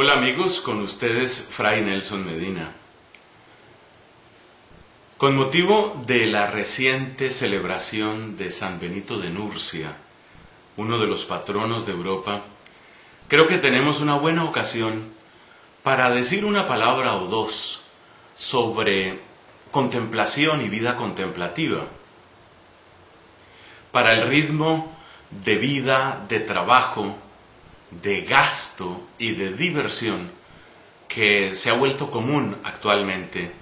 Hola amigos, con ustedes Fray Nelson Medina. Con motivo de la reciente celebración de San Benito de Nurcia, uno de los patronos de Europa, creo que tenemos una buena ocasión para decir una palabra o dos sobre contemplación y vida contemplativa. Para el ritmo de vida, de trabajo, de gasto y de diversión que se ha vuelto común actualmente,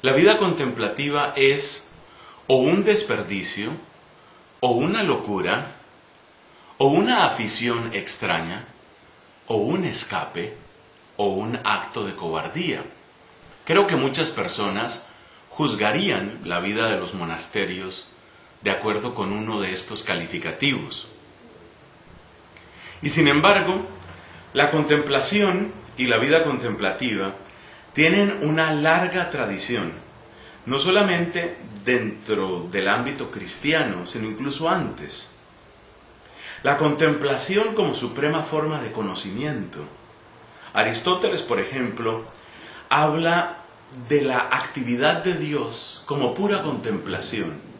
la vida contemplativa es o un desperdicio, o una locura, o una afición extraña, o un escape, o un acto de cobardía. Creo que muchas personas juzgarían la vida de los monasterios de acuerdo con uno de estos calificativos. Y sin embargo, la contemplación y la vida contemplativa tienen una larga tradición, no solamente dentro del ámbito cristiano, sino incluso antes. La contemplación como suprema forma de conocimiento. Aristóteles, por ejemplo, habla de la actividad de Dios como pura contemplación.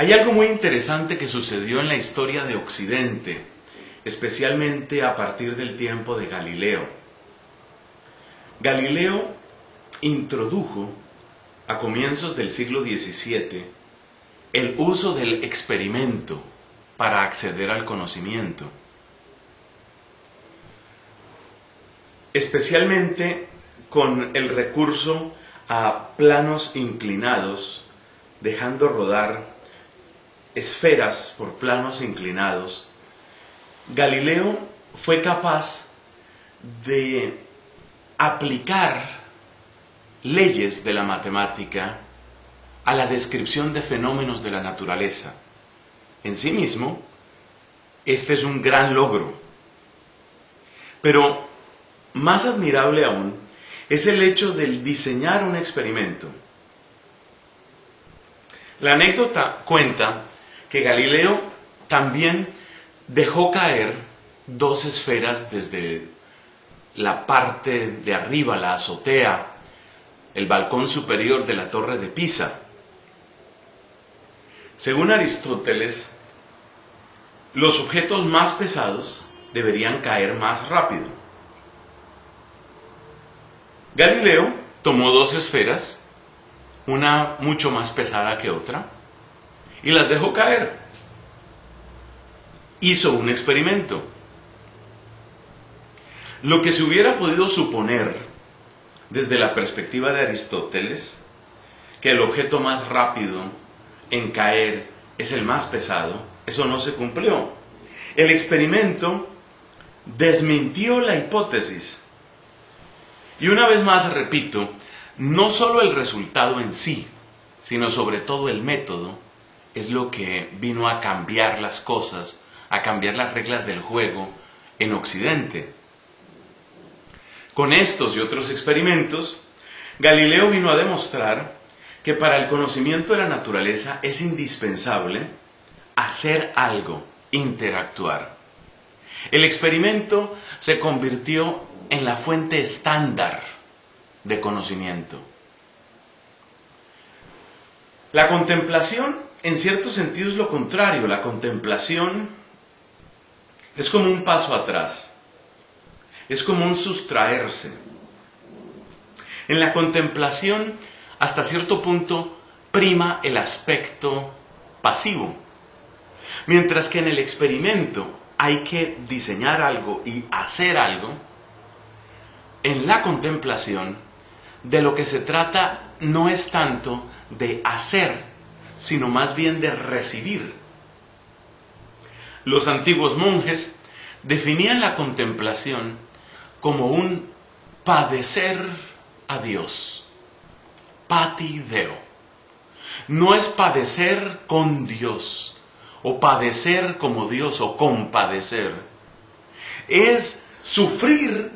Hay algo muy interesante que sucedió en la historia de Occidente, especialmente a partir del tiempo de Galileo. Galileo introdujo a comienzos del siglo XVII el uso del experimento para acceder al conocimiento. Especialmente con el recurso a planos inclinados, dejando rodar esferas por planos inclinados, Galileo fue capaz de aplicar leyes de la matemática a la descripción de fenómenos de la naturaleza. En sí mismo, este es un gran logro. Pero más admirable aún es el hecho del diseñar un experimento. La anécdota cuenta que Galileo también dejó caer dos esferas desde la parte de arriba, la azotea, el balcón superior de la torre de Pisa. Según Aristóteles, los objetos más pesados deberían caer más rápido. Galileo tomó dos esferas, una mucho más pesada que otra, y las dejó caer. Hizo un experimento. Lo que se hubiera podido suponer desde la perspectiva de Aristóteles, que el objeto más rápido en caer es el más pesado, eso no se cumplió. El experimento desmintió la hipótesis. Y una vez más repito, no solo el resultado en sí, sino sobre todo el método es lo que vino a cambiar las cosas, a cambiar las reglas del juego en Occidente. Con estos y otros experimentos, Galileo vino a demostrar que para el conocimiento de la naturaleza es indispensable hacer algo, interactuar. El experimento se convirtió en la fuente estándar de conocimiento. La contemplación en cierto sentido es lo contrario. La contemplación es como un paso atrás. Es como un sustraerse. En la contemplación, hasta cierto punto, prima el aspecto pasivo. Mientras que en el experimento hay que diseñar algo y hacer algo, en la contemplación de lo que se trata no es tanto de hacer, sino más bien de recibir. Los antiguos monjes definían la contemplación como un padecer a Dios, patideo. No es padecer con Dios, o padecer como Dios, o compadecer. Es sufrir,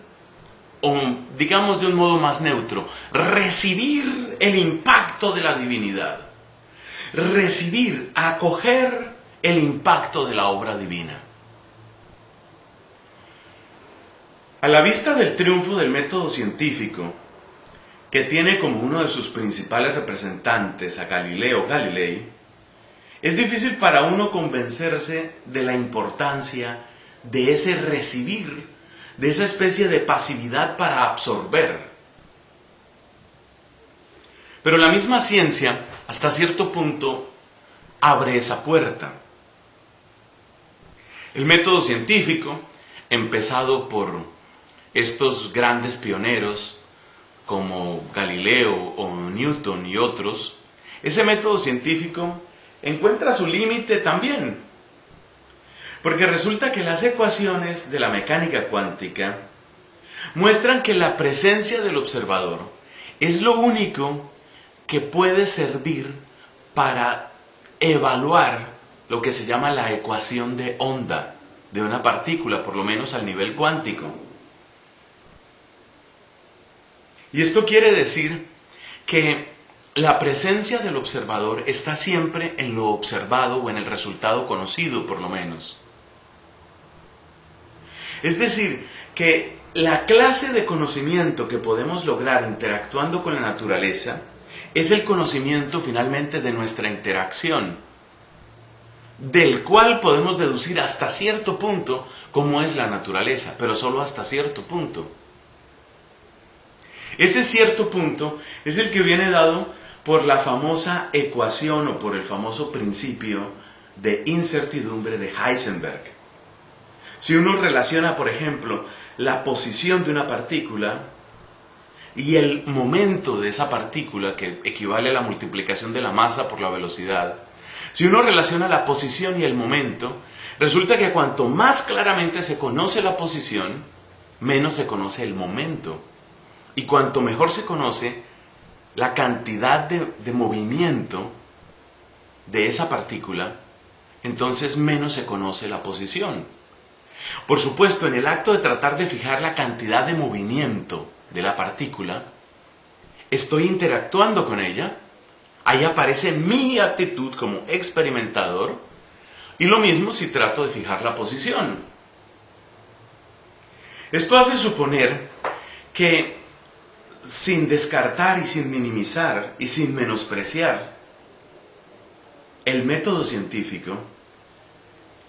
o digamos de un modo más neutro, recibir el impacto de la divinidad recibir, acoger el impacto de la obra divina. A la vista del triunfo del método científico, que tiene como uno de sus principales representantes a Galileo Galilei, es difícil para uno convencerse de la importancia de ese recibir, de esa especie de pasividad para absorber. Pero la misma ciencia, hasta cierto punto, abre esa puerta. El método científico, empezado por estos grandes pioneros como Galileo o Newton y otros, ese método científico encuentra su límite también. Porque resulta que las ecuaciones de la mecánica cuántica muestran que la presencia del observador es lo único que puede servir para evaluar lo que se llama la ecuación de onda de una partícula, por lo menos al nivel cuántico. Y esto quiere decir que la presencia del observador está siempre en lo observado o en el resultado conocido, por lo menos. Es decir, que la clase de conocimiento que podemos lograr interactuando con la naturaleza es el conocimiento finalmente de nuestra interacción, del cual podemos deducir hasta cierto punto cómo es la naturaleza, pero solo hasta cierto punto. Ese cierto punto es el que viene dado por la famosa ecuación o por el famoso principio de incertidumbre de Heisenberg. Si uno relaciona, por ejemplo, la posición de una partícula y el momento de esa partícula, que equivale a la multiplicación de la masa por la velocidad, si uno relaciona la posición y el momento, resulta que cuanto más claramente se conoce la posición, menos se conoce el momento. Y cuanto mejor se conoce la cantidad de, movimiento de esa partícula, entonces menos se conoce la posición. Por supuesto, en el acto de tratar de fijar la cantidad de movimiento de la partícula, estoy interactuando con ella, ahí aparece mi actitud como experimentador, y lo mismo si trato de fijar la posición. Esto hace suponer que sin descartar y sin minimizar y sin menospreciar el método científico,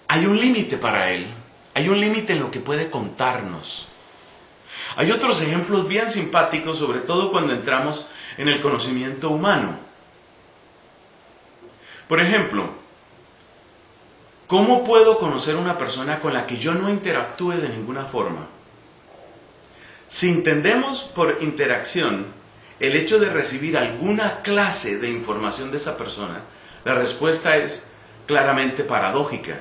hay un límite para él, hay un límite en lo que puede contarnos. Hay otros ejemplos bien simpáticos, sobre todo cuando entramos en el conocimiento humano. Por ejemplo, ¿cómo puedo conocer una persona con la que yo no interactúe de ninguna forma? Si entendemos por interacción el hecho de recibir alguna clase de información de esa persona, la respuesta es claramente paradójica.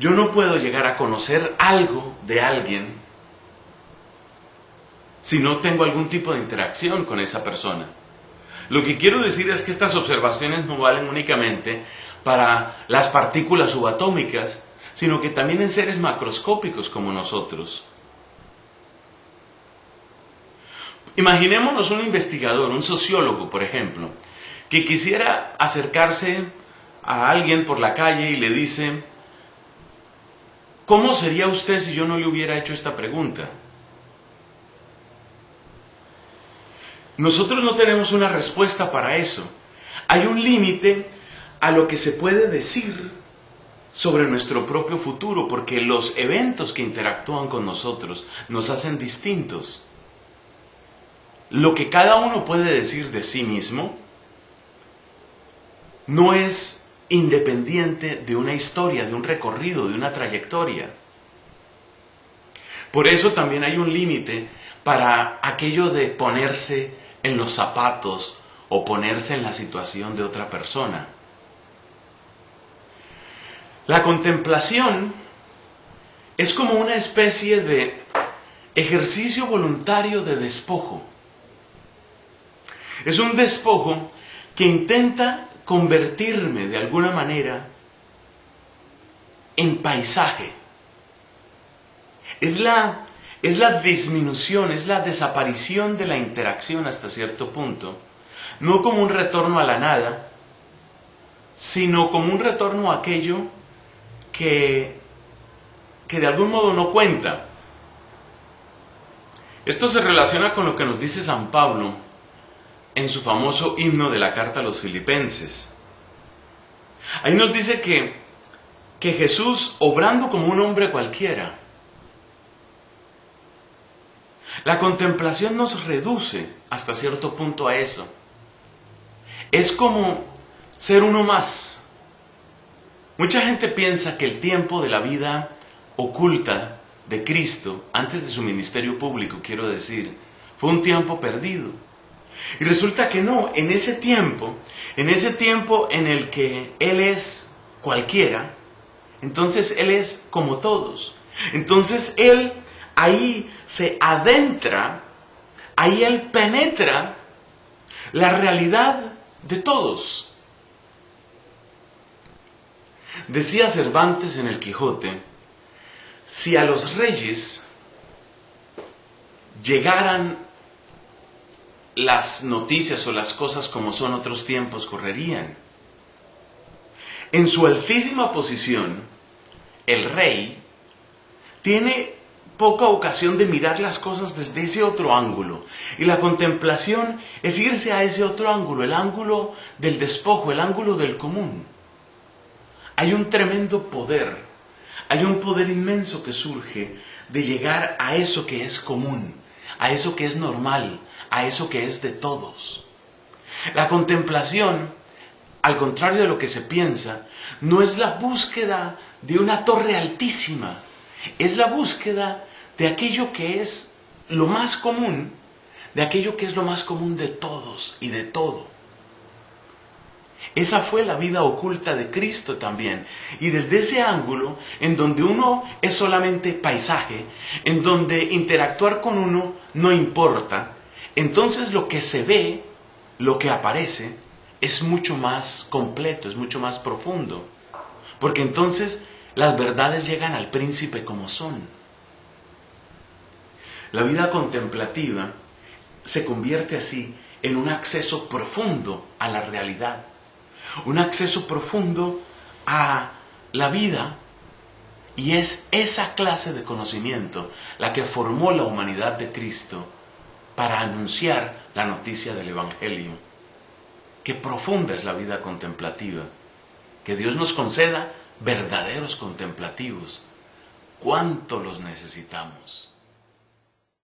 Yo no puedo llegar a conocer algo de alguien si no tengo algún tipo de interacción con esa persona. Lo que quiero decir es que estas observaciones no valen únicamente para las partículas subatómicas, sino que también en seres macroscópicos como nosotros. Imaginémonos un investigador, un sociólogo, por ejemplo, que quisiera acercarse a alguien por la calle y le dice, ¿cómo sería usted si yo no le hubiera hecho esta pregunta? Nosotros no tenemos una respuesta para eso. Hay un límite a lo que se puede decir sobre nuestro propio futuro, porque los eventos que interactúan con nosotros nos hacen distintos lo que cada uno puede decir de sí mismo no es independiente de una historia, de un recorrido, de una trayectoria. Por eso también hay un límite para aquello de ponerse en los zapatos o ponerse en la situación de otra persona. La contemplación es como una especie de ejercicio voluntario de despojo. Es un despojo que intenta convertirme de alguna manera en paisaje. Es la, es la disminución, es la desaparición de la interacción hasta cierto punto. No como un retorno a la nada, sino como un retorno a aquello que, que de algún modo no cuenta. Esto se relaciona con lo que nos dice San Pablo en su famoso himno de la carta a los filipenses. Ahí nos dice que, que Jesús, obrando como un hombre cualquiera, la contemplación nos reduce hasta cierto punto a eso. Es como ser uno más. Mucha gente piensa que el tiempo de la vida oculta de Cristo, antes de su ministerio público, quiero decir, fue un tiempo perdido. Y resulta que no, en ese tiempo, en ese tiempo en el que Él es cualquiera, entonces Él es como todos. Entonces Él ahí se adentra, ahí Él penetra la realidad de todos. Decía Cervantes en el Quijote, si a los reyes llegaran las noticias o las cosas como son otros tiempos, correrían. En su altísima posición, el rey tiene poca ocasión de mirar las cosas desde ese otro ángulo. Y la contemplación es irse a ese otro ángulo, el ángulo del despojo, el ángulo del común. Hay un tremendo poder, hay un poder inmenso que surge de llegar a eso que es común, a eso que es normal, a eso que es de todos. La contemplación, al contrario de lo que se piensa, no es la búsqueda de una torre altísima, es la búsqueda de aquello que es lo más común, de aquello que es lo más común de todos y de todo. Esa fue la vida oculta de Cristo también. Y desde ese ángulo, en donde uno es solamente paisaje, en donde interactuar con uno no importa, entonces lo que se ve, lo que aparece, es mucho más completo, es mucho más profundo. Porque entonces las verdades llegan al príncipe como son. La vida contemplativa se convierte así en un acceso profundo a la realidad, un acceso profundo a la vida y es esa clase de conocimiento la que formó la humanidad de Cristo para anunciar la noticia del Evangelio. Qué profunda es la vida contemplativa. Que Dios nos conceda verdaderos contemplativos. ¿Cuánto los necesitamos?